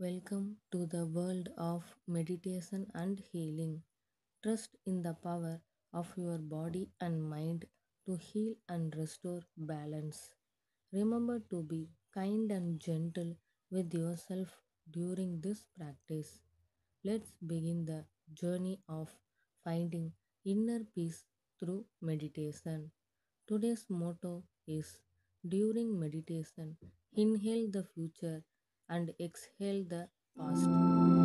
Welcome to the world of meditation and healing. Trust in the power of your body and mind to heal and restore balance. Remember to be kind and gentle with yourself during this practice. Let's begin the journey of finding inner peace through meditation. Today's motto is during meditation, inhale the future and exhale the past.